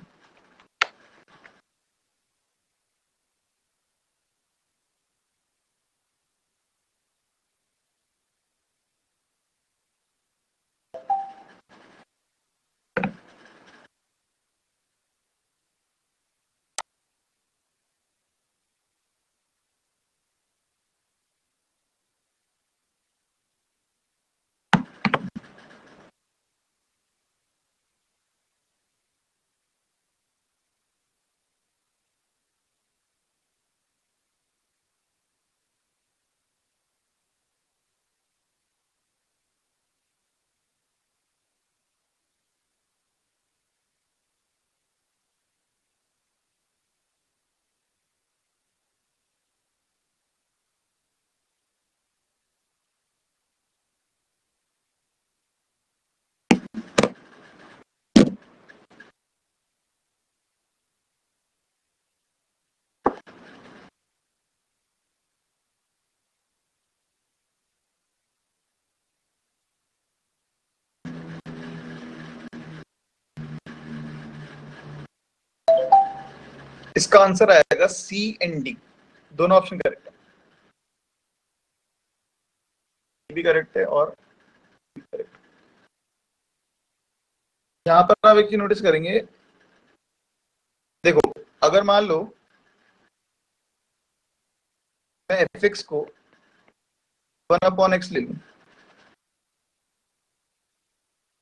इसका आंसर आएगा सी एंड डी दोनों ऑप्शन करेक्ट है. भी करेक्ट है और यहाँ पर आप एक चीज़ नोटिस करेंगे. देखो, अगर मान लो मैं एफ़ एक्स को वन अपॉन एक्स ले लू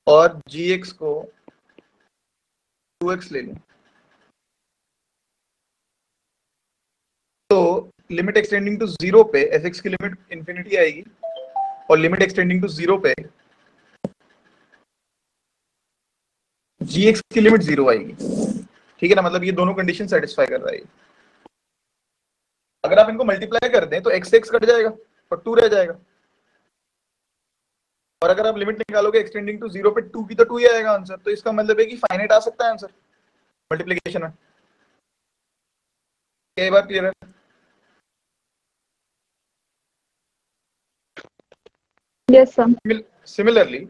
और जी एक्स को टू एक्स ले लू तो limit x tending to zero पे एफ़ एक्स की लिमिट इंफिनिटी आएगी और limit x tending to zero पे जी एक्स की लिमिट ज़ीरो आएगी। ठीक है ना? मतलब ये दोनों कंडीशन सेटिस्फाई कर रहा है अगर आप इनको मल्टीप्लाई कर दें तो एक्स एक्स कट जाएगा और टू रह जाएगा। और अगर आप लिमिट निकालोगे एक्सटेंडिंग टू ज़ीरो पे टू की तो टू ही आएगा आंसर तो इसका मतलब है कि फाइनाइट आ सकता है आंसर मल्टीप्लीकेशन में। कई बार क्लियर है? Yes, sir. सिमिलरली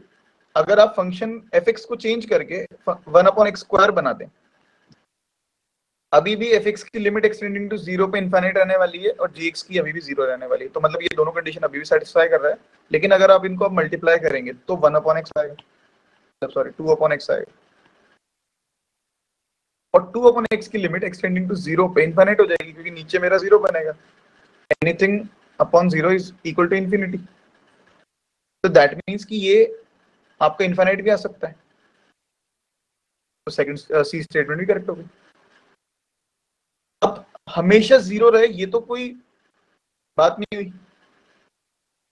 अगर आप फ़ंक्शन एफ़ एक्स को चेंज करके वन अपॉन एक्स स्क्वायर बना दें अभी भी एफ़ एक्स की limit x tending to zero पे इन्फाइनाइट रहने वाली है और जी एक्स की अभी भी ज़ीरो रहने वाली है। तो मतलब ये दोनों कंडीशन अभी भी सेटिस्फाई कर रहा है। लेकिन अगर आप इनको मल्टीप्लाई करेंगे तो वन अपॉन एक्स आएगा। सॉरी टू अपॉन एक्स आएगा। और टू अपॉन एक्स की limit x tending to zero पे इन्फाइनाइट हो जाएगी, क्योंकि नीचे मेरा ज़ीरो बनेगा। Anything upon zero is equal to infinity that that means कि ये आपका इन्फाइनाइट भी आ सकता है। तो सेकंड सी स्टेटमेंट भी करेक्ट होगी अब हमेशा ज़ीरो रहे, ये तो कोई बात नहीं हुई।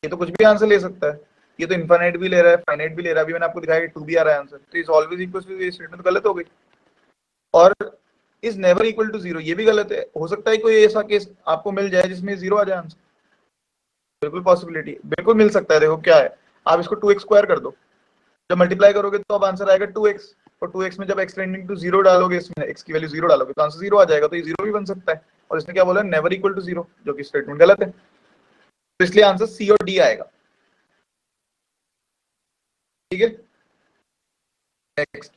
ये तो कुछ भी आंसर ले सकता है। ये तो इन्फाइनाइट भी ले रहा है फाइनाइट भी ले रहा है। अभी मैंने आपको दिखाया टू भी आ रहा है आंसर तो इज़ ऑलवेज इक्वल टू ये स्टेटमेंट गलत हो गई। और is never equal to zero ये भी गलत है। हो सकता है कोई ऐसा केस आपको मिल जाए जिसमें ज़ीरो आ जाए आंसर बिल्कुल पॉसिबिलिटी बिल्कुल मिल सकता है, देखो क्या है। आप इसको टू स्क्वायर कर दो। जब मल्टीप्लाई करोगे तो अब आंसर आएगा टू और टू में जब एक्सटेंडिंग टू ज़ीरो डालोगे इसमें एक्स की वैल्यू ज़ीरो डालोगे तो आंसर ज़ीरो आ जाएगा तो ये ज़ीरो भी बन सकता है। और इसने क्या बोला? नेवर इक्वल टू ज़ीरो जो कि स्टेटमेंट गलत है। तो इसलिए आंसर सी और डी आएगा। ठीक है? नेक्स्ट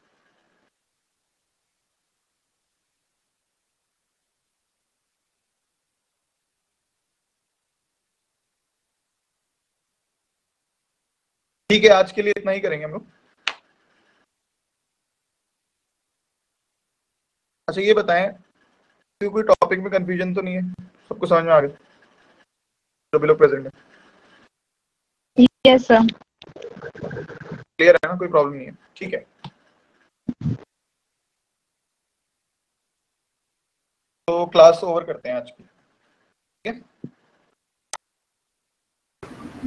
ठीक है आज के लिए इतना ही करेंगे हम लोग। अच्छा ये बताएँ कि कोई टॉपिक में कंफ्यूजन तो नहीं है सबको समझ में आ गया। जो भी लोग प्रेजेंट है। Yes sir. क्लियर है ना? कोई प्रॉब्लम नहीं है। ठीक है। तो क्लास ओवर करते हैं आज की। ठीक है?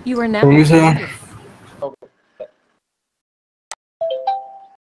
You are now Okay.